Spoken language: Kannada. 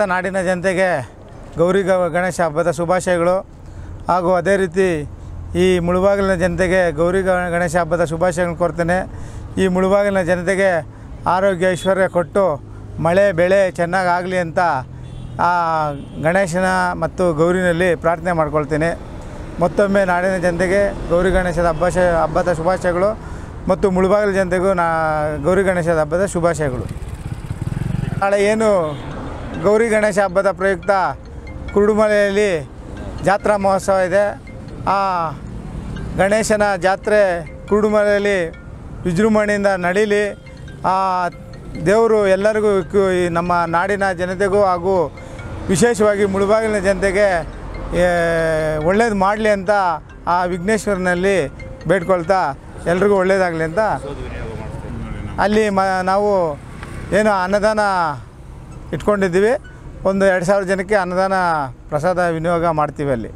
ಸಮಸ್ತ ನಾಡಿನ ಜನತೆಗೆ ಗೌರಿ ಗಣೇಶ ಹಬ್ಬದ ಶುಭಾಶಯಗಳು. ಹಾಗೂ ಅದೇ ರೀತಿ ಈ ಮುಳುಬಾಗಿಲಿನ ಜನತೆಗೆ ಗೌರಿ ಗಣೇಶ ಹಬ್ಬದ ಶುಭಾಶಯಗಳನ್ನು ಕೋರ್ತೇನೆ. ಈ ಮುಳುಬಾಗಿಲಿನ ಜನತೆಗೆ ಆರೋಗ್ಯ, ಐಶ್ವರ್ಯ ಕೊಟ್ಟು ಮಳೆ, ಬೆಳೆ ಚೆನ್ನಾಗಾಗಲಿ ಅಂತ ಆ ಗಣೇಶನ ಮತ್ತು ಗೌರಿನಲ್ಲಿ ಪ್ರಾರ್ಥನೆ ಮಾಡ್ಕೊಳ್ತೇನೆ. ಮತ್ತೊಮ್ಮೆ ನಾಡಿನ ಜನತೆಗೆ ಗೌರಿ ಗಣೇಶದ ಹಬ್ಬ ಹಬ್ಬದ ಶುಭಾಶಯಗಳು ಮತ್ತು ಮುಳುಬಾಗಿಲು ಜನತೆಗೂ ನಾ, ಗೌರಿ ಗಣೇಶದ ಹಬ್ಬದ ಶುಭಾಶಯಗಳು. ನಾಳೆ ಏನು ಗೌರಿ ಗಣೇಶ ಹಬ್ಬದ ಪ್ರಯುಕ್ತ ಕುರುಡುಮಲೆಯಲ್ಲಿ ಜಾತ್ರಾ ಮಹೋತ್ಸವ ಇದೆ. ಆ ಗಣೇಶನ ಜಾತ್ರೆ ಕುರುಡುಮಲೆಯಲ್ಲಿ ವಿಜೃಂಭಣೆಯಿಂದ ನಡೀಲಿ. ಆ ದೇವರು ಎಲ್ಲರಿಗೂ ನಮ್ಮ ನಾಡಿನ ಜನತೆಗೂ ಹಾಗೂ ವಿಶೇಷವಾಗಿ ಮುಳುಬಾಗಿಲಿನ ಜನತೆಗೆ ಒಳ್ಳೇದು ಮಾಡಲಿ ಅಂತ ಆ ವಿಘ್ನೇಶ್ವರನಲ್ಲಿ ಬೇಡ್ಕೊಳ್ತಾ ಎಲ್ರಿಗೂ ಒಳ್ಳೇದಾಗಲಿ ಅಂತ. ಅಲ್ಲಿ ಮ, ನಾವು ಏನು ಅನ್ನದಾನ ಇಟ್ಕೊಂಡಿದ್ದೀವಿ. ಒಂದು ಎರಡು ಸಾವಿರ ಜನಕ್ಕೆ ಅನ್ನದಾನ ಪ್ರಸಾದ ವಿನಿಯೋಗ ಮಾಡ್ತೀವಿ ಅಲ್ಲಿ.